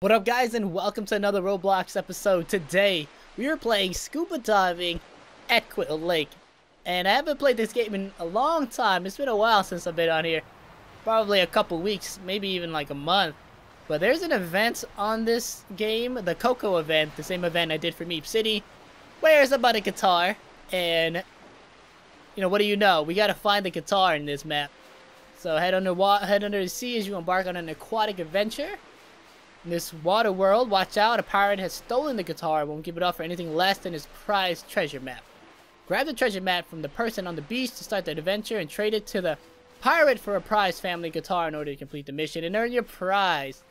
What up guys and welcome to another Roblox episode. Today we are playing scuba diving at Quill Lake. And I haven't played this game in a long time. It's been a while since I've been on here. Probably a couple weeks, maybe even like a month. But there's an event on this game, the Coco event, the same event I did for Meep City, where it's about a guitar. And, you know, what do you know? We gotta find the guitar in this map. So head under, head under the sea as you embark on an aquatic adventure. In this water world, watch out, a pirate has stolen the guitar and won't give it up for anything less than his prized treasure map. Grab the treasure map from the person on the beach to start the adventure and trade it to the pirate for a prize family guitar in order to complete the mission and earn your prize.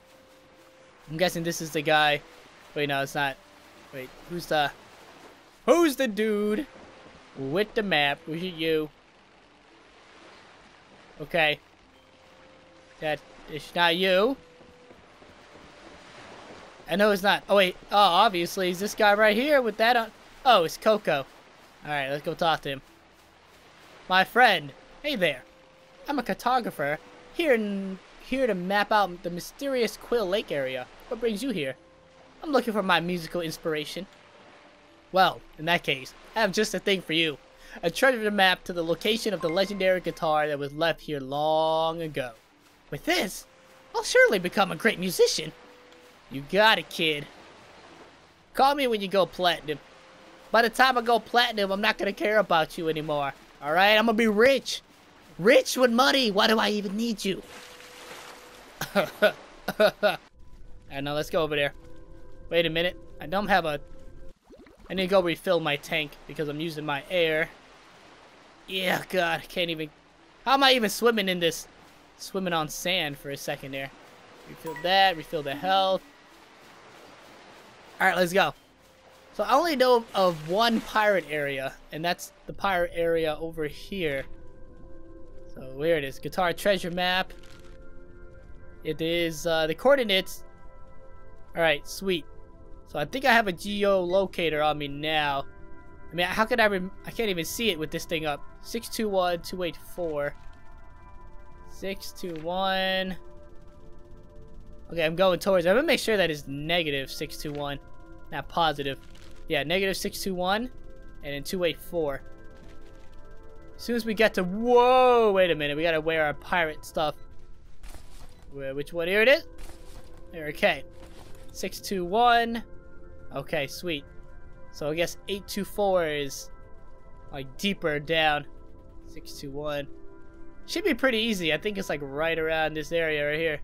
I'm guessing this is the guy. Wait, no, it's not. Wait, who's the... Who's the dude with the map? Who's it you? Okay. That is not you. I know it's not. Oh, wait. Oh, obviously, it's this guy right here with that on. Oh, it's Coco. Alright, let's go talk to him. My friend. Hey there. I'm a cartographer. Here, in, here to map out the mysterious Quill Lake area. What brings you here? I'm looking for my musical inspiration. Well, in that case, I have just a thing for you. A treasure map to the location of the legendary guitar that was left here long ago. With this, I'll surely become a great musician. You got it, kid. Call me when you go platinum. By the time I go platinum, I'm not going to care about you anymore. Alright? I'm going to be rich. Rich with money. Why do I even need you? Alright, now let's go over there. Wait a minute. I don't have a... I need to go refill my tank because I'm using my air. Yeah, God. I can't even... How am I even swimming in this? Swimming on sand for a second there. Refill that. Refill the health. Alright, let's go. So I only know of one pirate area, and that's the pirate area over here. So where it is, guitar treasure map. It is uh, the coordinates. Alright, sweet. So I think I have a geolocator on me now. I mean, how could I I can't even see it with this thing up. 621 284. 621 Okay, I'm going towards. I'm gonna make sure that is negative 621, not positive. Yeah, negative 621, and then 284. As soon as we get to, whoa, wait a minute, we gotta wear our pirate stuff. Which one? Here it is. Okay. 621. Okay, sweet. So I guess 824 is like deeper down. 621. Should be pretty easy. I think it's like right around this area right here.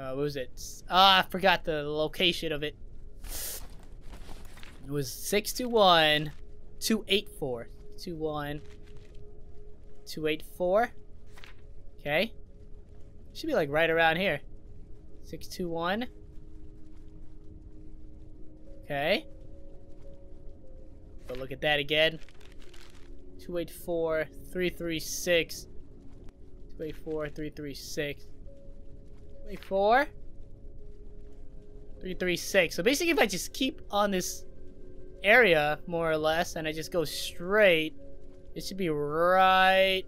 Uh, what was it? Ah, I forgot the location of it. It was 621 284. 21 284. Okay. Should be like right around here. 621. Okay. But look at that again. 284 336. 284 336. 24. 336. So basically if I just keep on this area, more or less, and I just go straight, it should be right...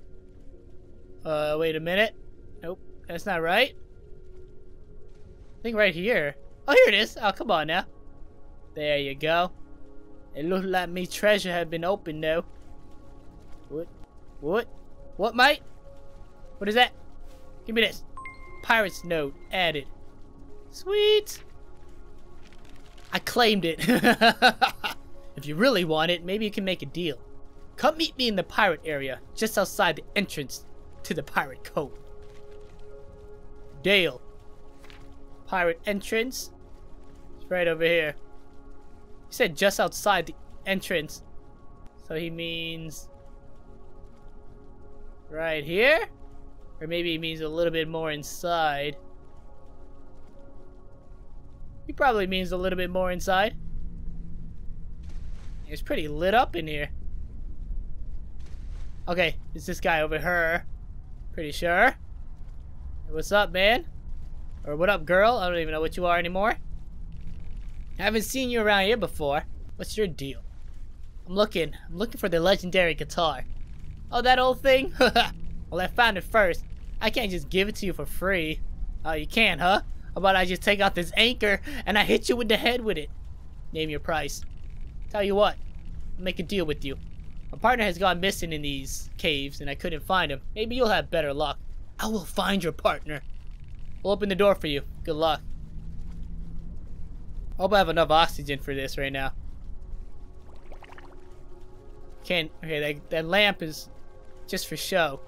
Uh, wait a minute. Nope, that's not right. I think right here. Oh, here it is. Oh, come on now. There you go. It looked like me treasure had been opened, though. What? What? What, mate? What is that? Give me this. Pirate's note added. Sweet. I claimed it. if you really want it, maybe you can make a deal. Come meet me in the pirate area, just outside the entrance to the pirate cove. Dale. Pirate entrance. It's right over here. He said just outside the entrance. So he means... Right here? Or maybe he means a little bit more inside. He probably means a little bit more inside. It's pretty lit up in here. Okay, it's this guy over here. Pretty sure. What's up, man? Or what up, girl? I don't even know what you are anymore. I haven't seen you around here before. What's your deal? I'm looking. I'm looking for the legendary guitar. Oh, that old thing? well, I found it first. I can't just give it to you for free. Oh, you can, huh? How about I just take out this anchor and I hit you with the head with it? Name your price. Tell you what, I'll make a deal with you. My partner has gone missing in these caves and I couldn't find him. Maybe you'll have better luck. I will find your partner. We'll open the door for you. Good luck. I hope I have enough oxygen for this right now. Can't, okay, that, that lamp is just for show.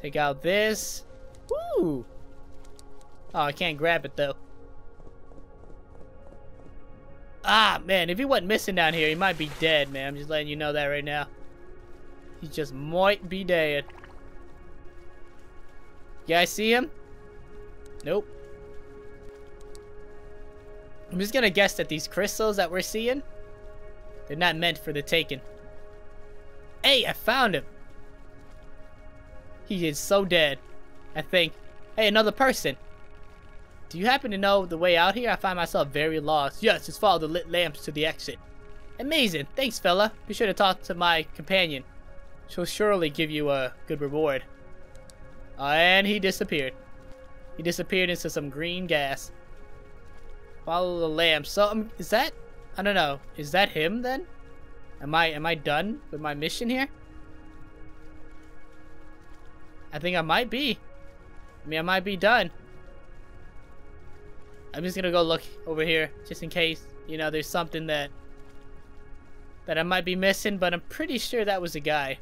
Take out this. Woo! Oh, I can't grab it though. Ah, man, if he wasn't missing down here, he might be dead, man. I'm just letting you know that right now. He just might be dead. You guys see him? Nope. I'm just gonna guess that these crystals that we're seeing, they're not meant for the taking. Hey, I found him. He is so dead. I think. Hey, another person. Do you happen to know the way out here? I find myself very lost. Yes, just follow the lit lamps to the exit. Amazing. Thanks, fella. Be sure to talk to my companion. She'll surely give you a good reward. Uh, and he disappeared. He disappeared into some green gas. Follow the lamp. So, um, is that... I don't know. Is that him, then? Am I, am I done with my mission here? I think I might be. I mean, I might be done. I'm just gonna go look over here, just in case, you know, there's something that that I might be missing, but I'm pretty sure that was a guy.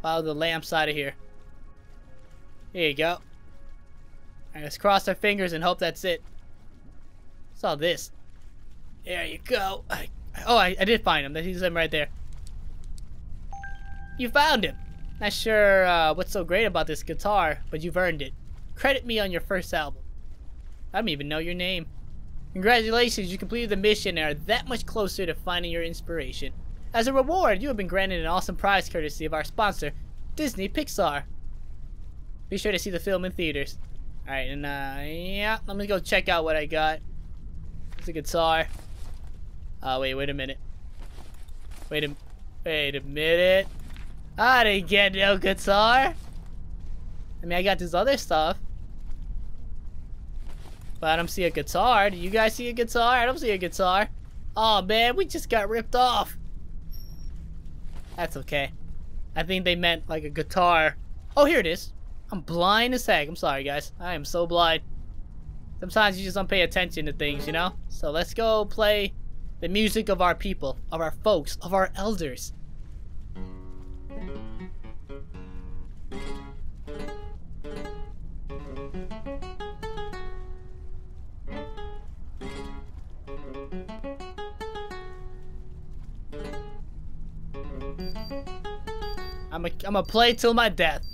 Follow the lamps out of here. Here you go. Let's cross our fingers and hope that's it. All this? There you go. I, oh, I, I did find him. He's him right there. You found him. Not sure uh, what's so great about this guitar, but you've earned it. Credit me on your first album. I don't even know your name. Congratulations, you completed the mission and are that much closer to finding your inspiration. As a reward, you have been granted an awesome prize courtesy of our sponsor, Disney Pixar. Be sure to see the film in theaters. Alright, and uh, yeah, let me go check out what I got. It's a guitar. Oh, wait, wait a minute. Wait a, wait a minute. I didn't get no guitar. I mean, I got this other stuff. But I don't see a guitar. Do you guys see a guitar? I don't see a guitar. Oh man, we just got ripped off. That's okay. I think they meant like a guitar. Oh, here it is. I'm blind as heck. I'm sorry, guys. I am so blind. Sometimes you just don't pay attention to things, you know? So let's go play the music of our people, of our folks, of our elders. I'm a, I'm gonna play till my death.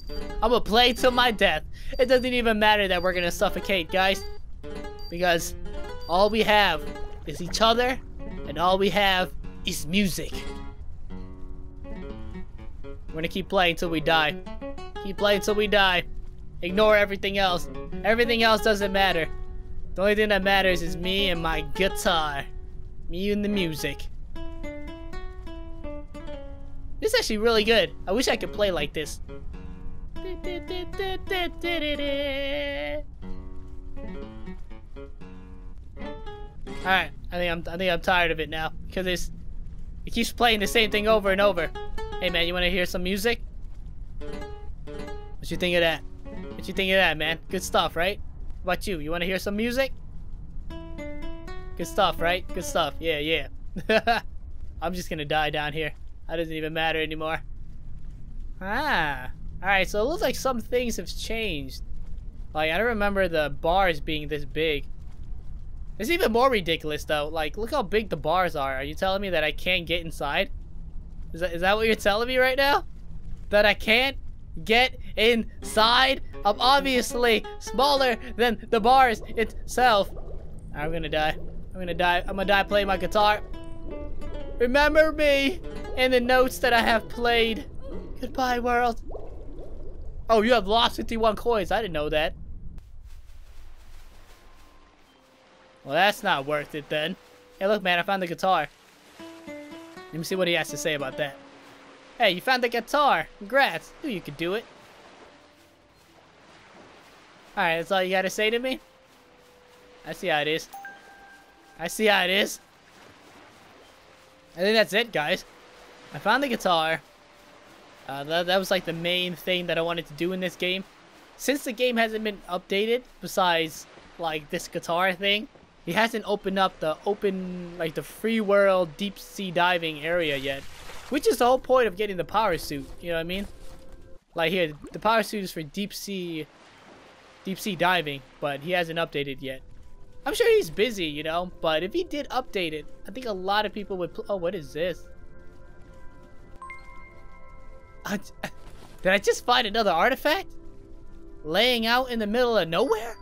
I'm gonna play till my death. It doesn't even matter that we're gonna suffocate, guys. Because all we have is each other, and all we have is music. We're gonna keep playing till we die. Keep playing till we die. Ignore everything else. Everything else doesn't matter. The only thing that matters is me and my guitar. Me and the music. This is actually really good. I wish I could play like this. Alright, I think I'm I think I'm tired of it now. Because it's it keeps playing the same thing over and over. Hey man, you wanna hear some music? What you think of that? What you think of that, man? Good stuff, right? What about you? You wanna hear some music? Good stuff, right? Good stuff. Yeah, yeah. I'm just gonna die down here. That doesn't even matter anymore. Ah. Alright, so it looks like some things have changed. Like, I don't remember the bars being this big. It's even more ridiculous, though. Like, look how big the bars are. Are you telling me that I can't get inside? Is that, is that what you're telling me right now? That I can't get inside? I'm obviously smaller than the bars itself. I'm gonna die. I'm gonna die. I'm gonna die playing my guitar. Remember me and the notes that I have played. Goodbye, world. Oh, you have lost 51 coins. I didn't know that. Well, that's not worth it then. Hey, look, man, I found the guitar. Let me see what he has to say about that. Hey, you found the guitar. Congrats. You could do it. Alright, that's all you gotta say to me? I see how it is. I see how it is. I think that's it, guys. I found the guitar. Uh, that, that was like the main thing that I wanted to do in this game. Since the game hasn't been updated, besides like this guitar thing, he hasn't opened up the open, like the free world deep sea diving area yet. Which is the whole point of getting the power suit, you know what I mean? Like here, the power suit is for deep sea, deep sea diving, but he hasn't updated yet. I'm sure he's busy, you know, but if he did update it, I think a lot of people would. oh, what is this? I, did I just find another artifact? Laying out in the middle of nowhere?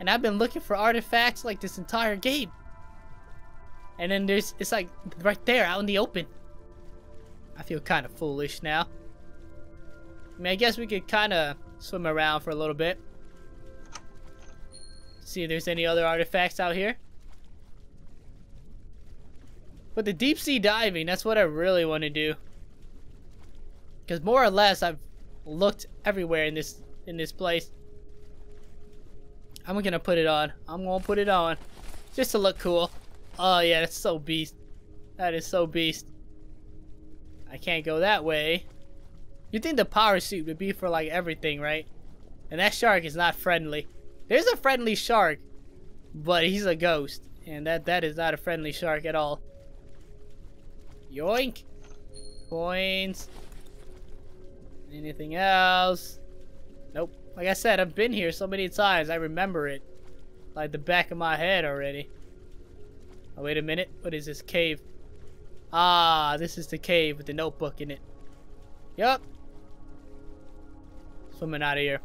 And I've been looking for artifacts like this entire game. And then there's, it's like right there out in the open. I feel kind of foolish now. I mean, I guess we could kind of swim around for a little bit. See if there's any other artifacts out here. But the deep sea diving, that's what I really want to do. Because more or less, I've looked everywhere in this in this place. I'm gonna put it on. I'm gonna put it on. Just to look cool. Oh yeah, that's so beast. That is so beast. I can't go that way. You think the power suit would be for like everything, right? And that shark is not friendly. There's a friendly shark, but he's a ghost. And that that is not a friendly shark at all. Yoink. Coins. Anything else? Nope. Like I said, I've been here so many times, I remember it. Like the back of my head already. Oh, wait a minute. What is this cave? Ah, this is the cave with the notebook in it. Yup. Swimming out of here.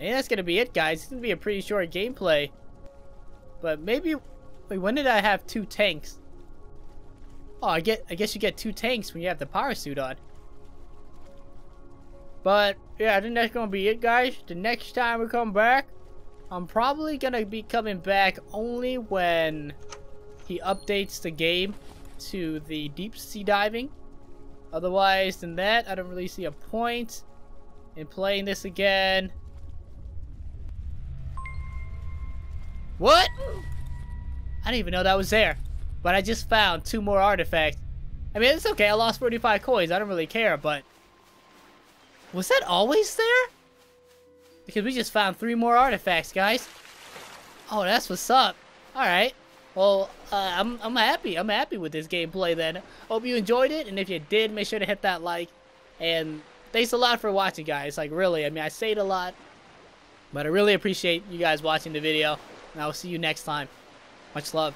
And that's gonna be it, guys. It's gonna be a pretty short gameplay. But maybe... Wait, when did I have two tanks? Oh, I get. I guess you get two tanks when you have the power suit on. But, yeah, I think that's gonna be it, guys. The next time we come back, I'm probably gonna be coming back only when he updates the game to the deep sea diving. Otherwise than that, I don't really see a point in playing this again. What? I didn't even know that was there. But I just found two more artifacts. I mean, it's okay. I lost 45 coins. I don't really care, but... Was that always there? Because we just found three more artifacts, guys. Oh, that's what's up. Alright. Well, uh, I'm, I'm happy. I'm happy with this gameplay then. Hope you enjoyed it, and if you did, make sure to hit that like. And thanks a lot for watching, guys. Like, really, I mean, I say it a lot, but I really appreciate you guys watching the video, and I will see you next time. Much love.